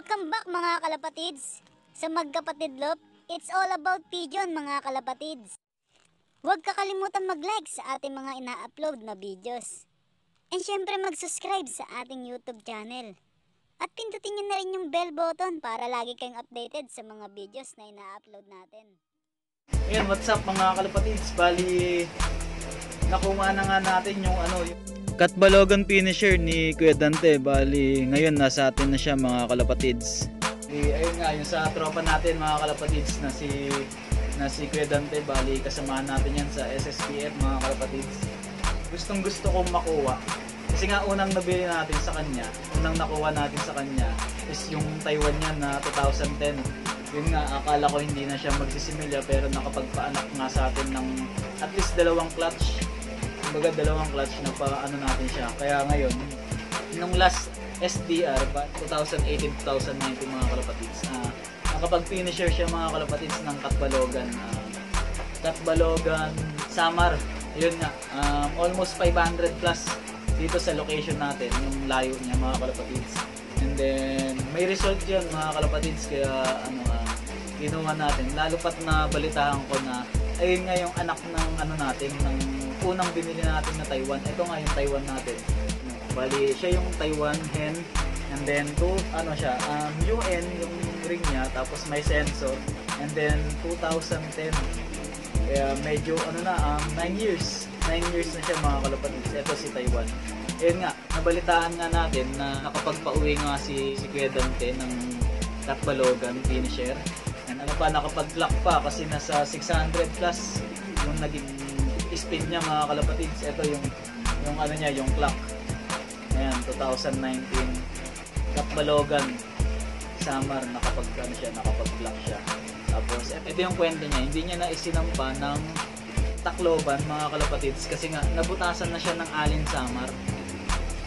Welcome back mga kalapatids sa Magkapatid Lop. It's all about pigeon mga kalapatids. Huwag kakalimutan mag-like sa ating mga ina-upload na videos. And syempre mag-subscribe sa ating YouTube channel. At pindutin nyo na rin yung bell button para lagi kayong updated sa mga videos na ina-upload natin. Ayan, what's up mga kalapatids? Bali, nakuha na nga natin yung ano, yung Katbalogan finisher ni Kuya Dante. Bali, ngayon nasa atin na siya mga kalapatids. Eh, ayun nga, yung sa tropa natin mga kalapatids na si na si Kuya Dante. Bali, kasamahan natin yan sa SSPF mga kalapatids. Gustong gusto kong makuha. Kasi nga unang nabili natin sa kanya, unang nakuha natin sa kanya is yung Taiwan niya na 2010 yun nga, akala ko hindi na siya magsisimilya pero nakapagpaanak nga sa atin ng at least dalawang clutch. Kumbaga dalawang clutch na pa ano natin siya. Kaya ngayon, nung last SDR, 2018-2019 mga kalapatids, uh, nakapag-finisher siya mga kalapatids ng Katbalogan. Uh, Katbalogan Samar. Yun nga, um, almost 500 plus dito sa location natin, yung layo niya mga kalapatids. And then, may result yun mga kalapatids, kaya ano, ginawa natin. Lalo pat na balitahan ko na ayun nga yung anak ng ano natin, ng unang binili natin na Taiwan. Ito nga yung Taiwan natin. Bali, siya yung Taiwan hen. And then, to, ano siya, um, UN, yung ring niya, tapos may sensor. And then, 2010. Kaya medyo, ano na, um, 9 years. 9 years na siya mga kalapatids. Ito si Taiwan. Ayun nga, nabalitaan nga natin na nakapagpauwi nga si, si Kuya Dante ng Takbalogan finisher. Pa, nakapag-clock pa kasi nasa 600 plus yung naging speed niya mga kalapatids. Ito yung, yung ano niya, yung clock. Ayan, 2019. Takbalogan. Summer, nakapag ano siya, nakapag-clock siya. Tapos, ito yung kwento niya. Hindi niya na isinampa ng Tacloban mga kalapatids kasi nga nabutasan na siya ng Alin Samar.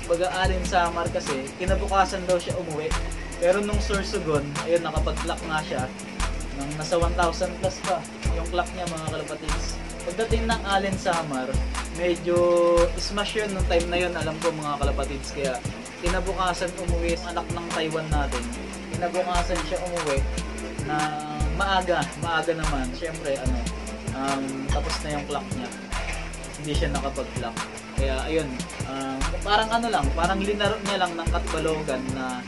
Baga Alin Samar kasi kinabukasan daw siya umuwi. Pero nung Sorsogon, ayun nakapag-clock nga siya nang nasa 1,000 plus pa yung clock niya mga kalapatids. Pagdating ng Allen Samar, medyo smash yun nung time na yun, alam ko mga kalapatids. Kaya kinabukasan umuwi ang anak ng Taiwan natin. Kinabukasan siya umuwi na maaga, maaga naman. Siyempre, ano, um, tapos na yung clock niya. Hindi siya nakapag-clock. Kaya ayun, um, parang ano lang, parang linaro niya lang ng katbalogan na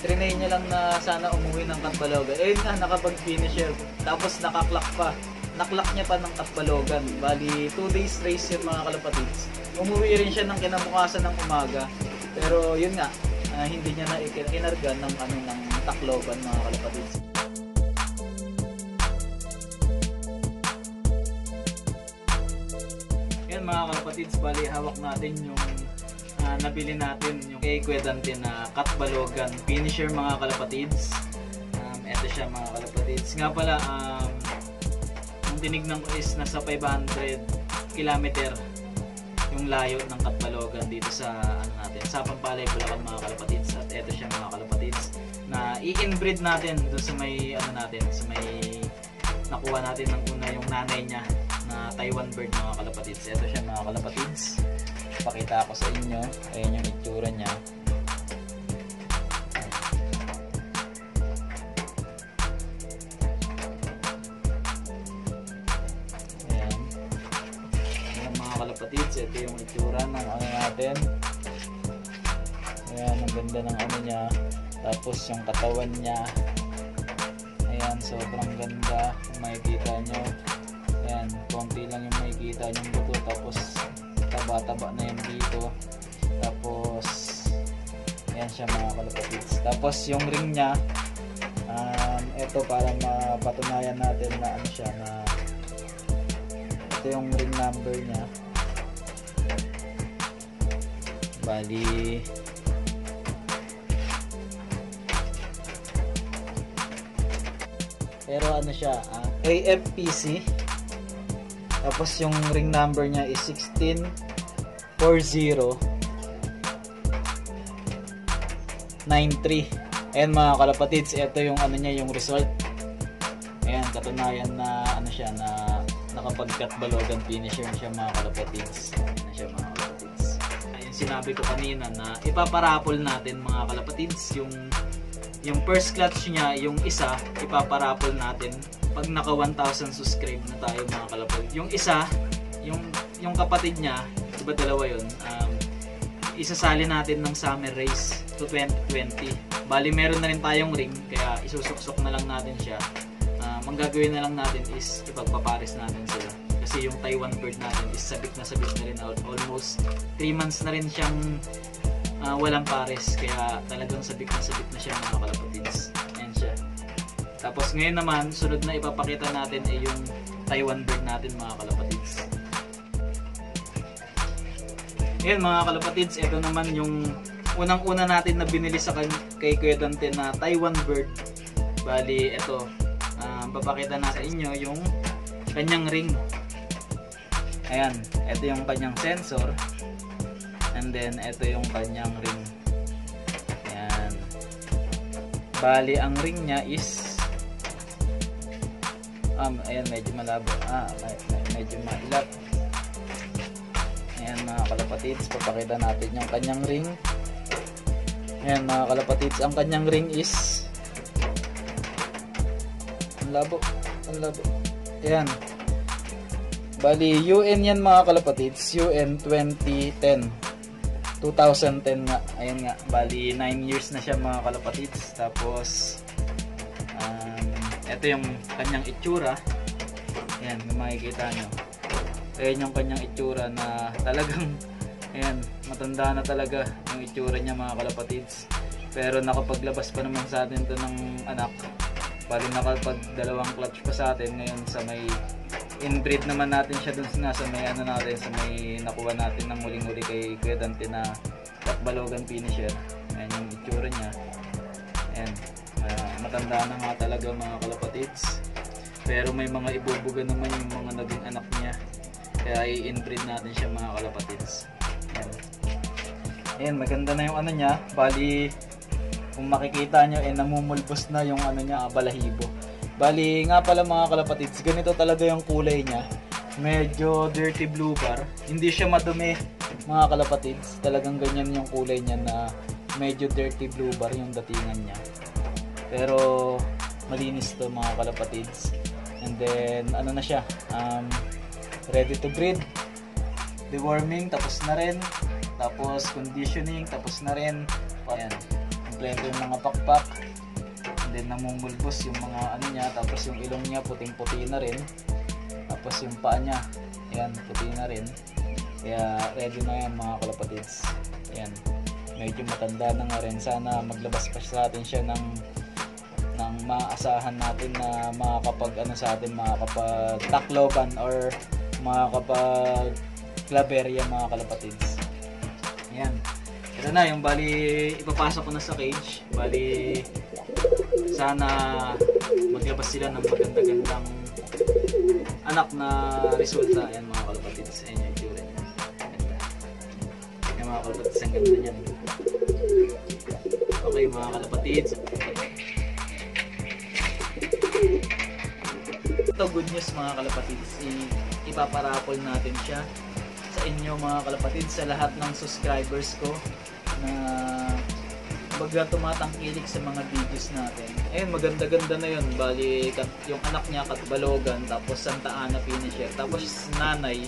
trinay niya lang na sana umuwi ng Katbalogan. Eh nga, nakapag-finisher. Tapos nakaklak pa. Naklak niya pa ng Katbalogan. Bali, 2 days race yun mga kalapatids. Umuwi rin siya ng kinabukasan ng umaga. Pero yun nga, uh, hindi niya na ikinarga ng, ano, ng Tacloban mga kalapatids. Yan mga kalapatids, bali hawak natin yung uh, nabili natin yung kay Kuya na Katbalogan finisher mga kalapatids. Um, ito siya mga kalapatids. Nga pala, um, ang tinignan ko is nasa 500 kilometer yung layo ng Katbalogan dito sa ano natin, sa Pampalay, Bulacan mga kalapatids. At ito siya mga kalapatids na i-inbreed natin doon sa may ano natin, sa may nakuha natin ng una yung nanay niya na Taiwan bird mga kalapatids. Ito siya mga kalapatids pakita ko sa inyo. Ayan yung itsura niya. Ayan. Ayan mga kalapatids ito yung itsura ng ano natin. Ayan ang ganda ng ano niya. Tapos yung katawan niya. Ayan sobrang ganda kung makikita nyo ayan konti lang yung makikita yung buto. Tapos taba-taba na yan dito. Tapos ayan siya mga kalapatids. Tapos yung ring nya um, ito para mapatunayan natin na ano siya na ito yung ring number nya bali pero ano siya uh, AFPC tapos yung ring number niya is 1640 93. Ayan mga kalapatids, ito yung ano niya, yung result. Ayan, katunayan na ano siya na nakapag-cut balogan finisher siya mga kalapatids. Ayan siya mga kalapatids. Ayun sinabi ko kanina na ipaparapol natin mga kalapatids yung yung first clutch niya, yung isa, ipaparapol natin pag naka 1,000 subscribe na tayo mga kalapag. Yung isa, yung yung kapatid niya, diba dalawa yun, um, isasali natin ng summer race to 2020. Bali, meron na rin tayong ring, kaya isusuksok na lang natin siya. Um, ang gagawin na lang natin is ipagpapares natin sila. Kasi yung Taiwan bird natin is sabik na sabik na rin al- almost 3 months na rin siyang ah, walang pares. Kaya talagang sabik na sabik na siya mga kalapatids. Ayan siya. Tapos ngayon naman, sunod na ipapakita natin ay yung Taiwan bird natin mga kalapatids. Ngayon mga kalapatids, ito naman yung unang-una natin na binili sa kay Kuya Dante na Taiwan bird. Bali, ito, papakita na sa inyo yung kanyang ring. Ayan, ito yung kanyang sensor. And then, ito yung kanyang ring. Ayan. Bali, ang ring niya is um, ayan, medyo malabo. Ah, me- me- medyo mailap. Ayan mga kalapatids, papakita natin yung kanyang ring. Ayan mga kalapatids, ang kanyang ring is ang labo, ang labo. Ayan. Bali, UN yan mga kalapatids, UN 2010. 2010 nga, ayan nga, bali 9 years na siya mga kalapatids. Tapos, um, ito yung kanyang itsura. Ayan, makikita nyo. Ayan yung kanyang itsura na talagang ayan, matanda na talaga yung itsura niya mga kalapatids. Pero nakapaglabas pa naman sa atin to ng anak. Bali nakapag dalawang clutch pa sa atin ngayon sa may inbreed naman natin siya dun nga sa may ano natin sa may nakuha natin ng muling-huli kay Kuya Dante na Takbalogan finisher. Ayan yung itsura niya. Ayan. ah, matanda na nga talaga mga kalapatids. Pero may mga ibubuga naman yung mga naging anak niya. Kaya i-inbreed natin siya mga kalapatids. Ayan. Ayan, maganda na yung ano niya. Bali, kung makikita nyo, eh, namumulbos na yung ano niya, ah, balahibo. Bali, nga pala mga kalapatids, ganito talaga yung kulay niya. Medyo dirty blue bar. Hindi siya madumi mga kalapatids. Talagang ganyan yung kulay niya na medyo dirty blue bar yung datingan niya. Pero malinis to mga kalapatids. And then ano na siya, um, ready to breed. Deworming tapos na rin. Tapos conditioning tapos na rin. Ayan. Kompleto yung mga pakpak. And then namumulbos yung mga ano niya. Tapos yung ilong niya puting-puti na rin. Tapos yung paa niya. Ayan, puti na rin. Kaya ready na yan mga kalapatids. Ayan. Medyo matanda na nga rin. Sana maglabas pa sa atin siya ng ng maasahan natin na makakapag ano sa atin makakapag takloban or makakapag claveria mga kalapatids. Ayan. Ito na yung bali ipapasok ko na sa cage. Bali sana maglabas sila ng maganda-gandang anak na resulta. Ayan mga kalapatids. Ayan yung. Ganda. Ayan mga kalapatids. Ang ganda niyan. Okay mga kalapatids. Ito good news mga kalapatids. I- ipaparapol natin siya sa inyo mga kalapatids sa lahat ng subscribers ko na baga tumatangkilik sa mga videos natin. Ayun, maganda-ganda na yun. Bali, yung anak niya, Katbalogan, tapos Santa Ana finisher, tapos nanay,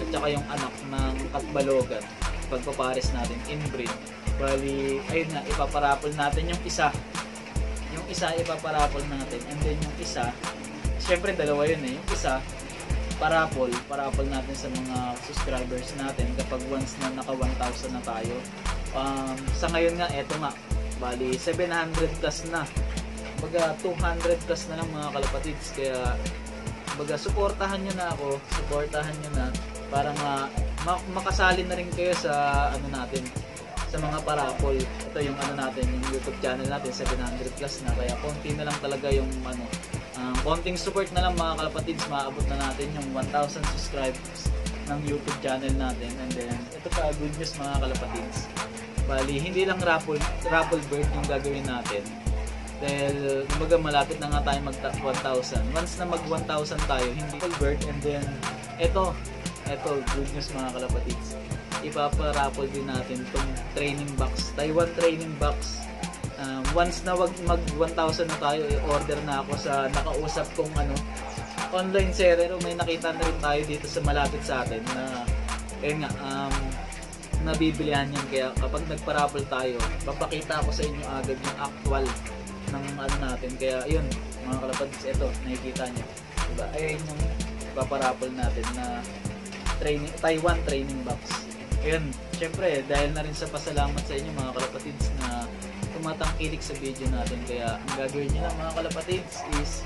at saka yung anak ng Katbalogan, pagpapares natin, inbreed. Bali, ayun nga, ipaparapol natin yung isa. Yung isa, ipaparapol natin. And then yung isa, syempre dalawa yun eh. Yung isa, parapol, parapol natin sa mga subscribers natin kapag once na naka 1,000 na tayo. Um, sa ngayon nga, eto nga, bali 700 plus na. Baga 200 plus na lang mga kalapatids. Kaya, baga suportahan nyo na ako, suportahan nyo na para ma, ma- makasali na rin kayo sa ano natin, sa mga parapol. Ito yung ano natin, yung YouTube channel natin, 700 plus na. Kaya konti na lang talaga yung ano, ang konting support na lang mga kalapatids, maaabot na natin yung 1,000 subscribers ng YouTube channel natin. And then, ito pa, good news mga kalapatids. Bali, hindi lang raffle, raffle bird yung gagawin natin. Dahil, kumbaga malapit na nga tayo mag 1,000. Once na mag 1,000 tayo, hindi raffle bird. And then, ito, ito, good news mga kalapatids. Ipaparaffle din natin tong training box, Taiwan training box Um, once na wag mag 1,000 na tayo, i-order na ako sa nakausap kong ano, online seller. May nakita na rin tayo dito sa malapit sa atin na, ayun nga, um, nabibilihan yan. Kaya kapag nagparapol tayo, papakita ko sa inyo agad yung actual ng ano natin. Kaya yun, mga kalapads, ito, nakikita nyo. Diba? Ayun yung paparapol natin na training, Taiwan training box. Ayun, syempre, dahil na rin sa pasalamat sa inyo mga kalapatids na tumatangkilik sa video natin. Kaya ang gagawin nyo lang mga kalapatids is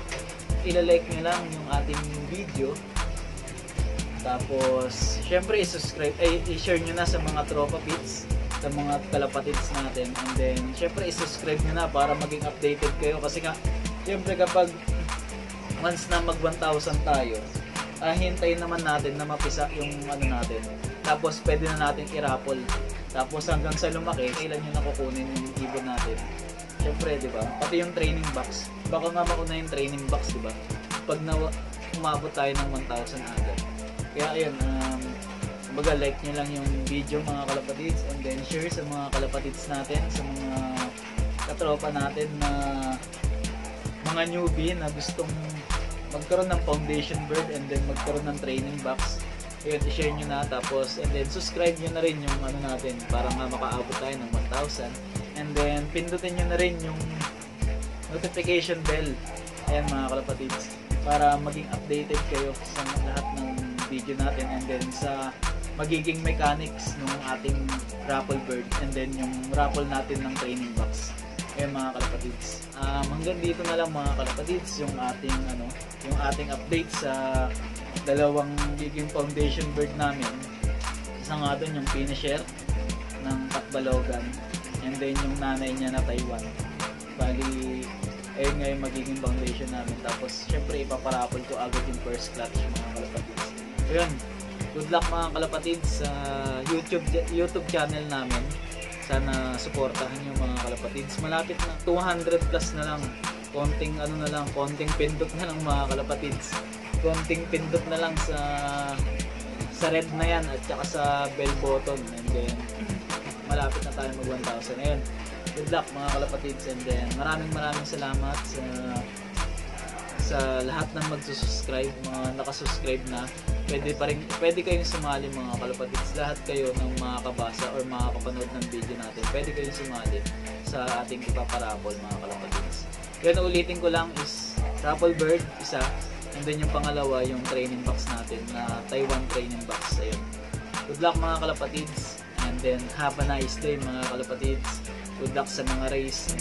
ilalike nyo lang yung ating video. Tapos, syempre, i-subscribe, ay, i-share nyo na sa mga tropa pits, sa mga kalapatids natin. And then, syempre, i-subscribe nyo na para maging updated kayo. Kasi nga, syempre, kapag once na mag 1,000 tayo, ah, hintayin naman natin na mapisa yung ano natin. Tapos, pwede na natin i-raffle. Tapos, hanggang sa lumaki, kailan nyo nakukunin yung ibon natin. Syempre, di ba? Pati yung training box. Baka nga mauna yung training box, di ba? Pag na umabot tayo ng 1,000 agad. Kaya ayun, um, baga like nyo lang yung video mga kalapatids and then share sa mga kalapatids natin, sa mga katropa natin na mga newbie na gustong magkaroon ng foundation bird and then magkaroon ng training box. Ayun, i-share nyo na. Tapos and then subscribe nyo na rin yung ano natin para nga makaabot tayo ng 1,000 and then pindutin nyo na rin yung notification bell. Ayan mga kalapatids. Para maging updated kayo sa lahat ng video natin. And then sa magiging mechanics ng ating raffle bird. And then yung raffle natin ng training box. Ayan mga kalapatids. Um, hanggang dito na lang mga kalapatids yung ating ano yung ating update sa dalawang giging foundation bird namin. Isa nga doon yung finisher ng Patbalogan and then yung nanay niya na Taiwan. Bali ayun nga yung magiging foundation namin. Tapos syempre ipaparapol ko agad yung first clutch mga kalapatids. Ayun. Good luck mga kalapatids sa YouTube YouTube channel namin. Sana suportahan yung mga kalapatids. Malapit na. 200 plus na lang. Konting ano na lang konting pindot na lang mga kalapatids konting pindot na lang sa sa red na yan at saka sa bell button. And then malapit na tayo mag 1,000 ayun good luck mga kalapatids. And then maraming maraming salamat sa sa lahat ng magsusubscribe mga nakasubscribe na. Pwede pa rin pwede kayong sumali mga kalapatids. Lahat kayo ng mga kabasa or mga kapanood ng video natin pwede kayong sumali sa ating ipaparapol mga kalapatids. Yan ulitin ko lang is raffle bird isa and then yung pangalawa yung training box natin na Taiwan training box. Ayun. Good luck mga kalapatids. And then have a nice day mga kalapatids. Good luck sa mga race